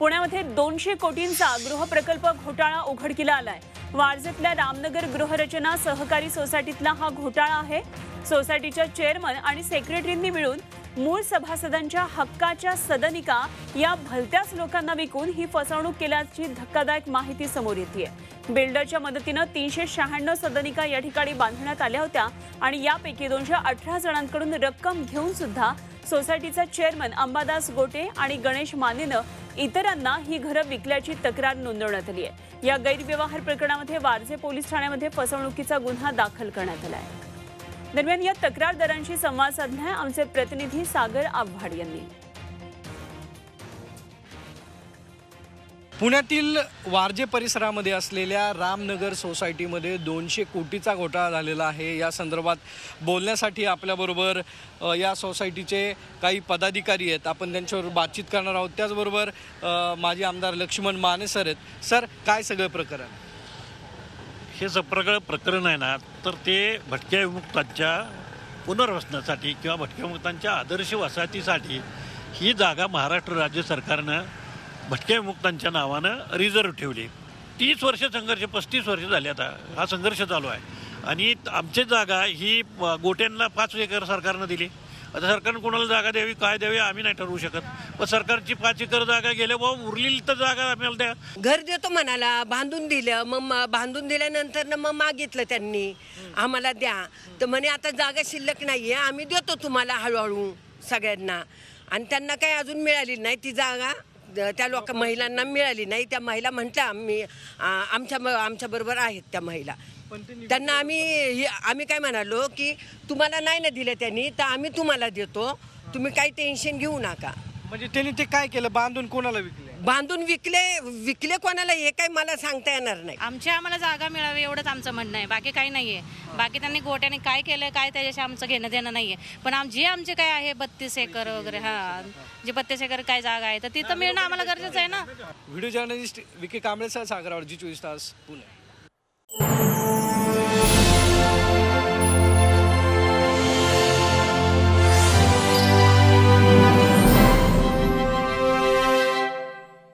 पुण्यामध्ये दोनशे कोटींचा गृहप्रकल्प घोटाळा उघडकीला आलाय. वारजेतल्या रामनगर गृहरचना सहकारी सोसायटीतला हा घोटाळा आहे. सोसायटीच्या चेअरमन आणि सेक्रेटरींनी मिळून मूळ सभासदांच्या हक्काच्या सदनिका या भलत्याच लोकांना विकून ही फसवणूक केल्याची धक्कादायक माहिती समोर येते बिल्डरच्या मदतीनं तीनशे शहाण्णव सदनिका या ठिकाणी बांधण्यात आल्या होत्या आणि यापैकी दोनशे अठरा जणांकडून रक्कम घेऊन सुद्धा सोसायटीचा चेअरमन अंबादास गोटे आणि गणेश मानेनं इतरांना ही घरं विकल्याची तक्रार नोंदवण्यात आली आहे. या गैरव्यवहार प्रकरणामध्ये वारजे पोलीस ठाण्यामध्ये फसवणुकीचा गुन्हा दाखल करण्यात आला आहे. दरम्यान या तक्रारदारांशी संवाद साधलाय आमचे प्रतिनिधी सागर आव्हाड यांनी पुण्यातील वारजे परिसरामध्ये असलेल्या रामनगर सोसायटीमध्ये दोनशे कोटीचा घोटाळा झालेला आहे. या संदर्भात बोलण्यासाठी आपल्याबरोबर या सोसायटीचे काही पदाधिकारी आहेत. आपण त्यांच्यावर बातचीत करणार आहोत. त्याचबरोबर माजी आमदार लक्ष्मण माने सर आहेत. सर काय सगळं प्रकरण? हे सगळं प्रकरण आहे ना तर ते भटक्या विमुक्तांच्या पुनर्वसनासाठी किंवा भटक्या विमुक्तांच्या आदर्श वसाहतीसाठी ही जागा महाराष्ट्र राज्य सरकारनं भटक्या विमुक्तांच्या नावानं रिझर्व ठेवली. तीस वर्ष संघर्ष पस्तीस वर्ष झाली आता. हा संघर्ष चालू आहे. आणि आमची जागा ही गोट्यांना पाच एकर सरकारनं दिली. आता सरकारनं कोणाला जागा द्यावी काय द्यावी आम्ही नाही ठरवू शकत. पण सरकारची पाच एकर जागा गेल्या बाबा उरलेली तर जागा आम्हाला द्या. घर देतो म्हणाला बांधून दिलं मग बांधून दिल्यानंतर ना मग मागितलं त्यांनी. आम्हाला द्या. तर म्हणे आता जागा शिल्लक नाही आहे आम्ही देतो तुम्हाला हळूहळू सगळ्यांना. आणि त्यांना काही अजून मिळाली नाही ती जागा. त्या लोक महिलांना मिळाली नाही. त्या महिला म्हटल्या आम्ही आमच्या आमच्या बरोबर आहेत त्या महिला. त्यांना आम्ही आम्ही काय म्हणालो की तुम्हाला नाही ना दिलं त्यांनी तर आम्ही तुम्हाला देतो. तुम्ही काही टेन्शन घेऊ नका. म्हणजे त्यांनी ते काय केलं? बांधून कोणाला विकले? बांधून विकले विकले कोणाला हे काही मला सांगता येणार नाही. आमची आम्हाला जागा मिळावी एवढंच आमचं म्हणणं आहे. बाकी काही नाहीये. बाकी त्यांनी गोट्याने काय केलंय काय त्याच्याशी आमचं घेणं देणं नाहीये. पण आम जे आमचे काय आहे बत्तीस एकर वगैरे हा जे बत्तीस एकर काय जागा आहे तर तिथं मिळणं आम्हाला गरजेचं आहे ना? Video journalist VK Kamble sir सागरावर जी चोवीस तास पुणे.